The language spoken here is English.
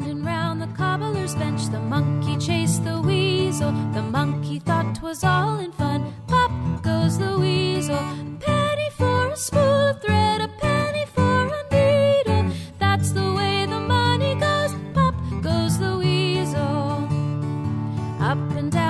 round and round the cobbler's bench. The monkey chased the weasel. The monkey thought 'twas all in fun. Pop goes the weasel. A penny for a spool of thread, a penny for a needle. That's the way the money goes. Pop goes the weasel. Up and down.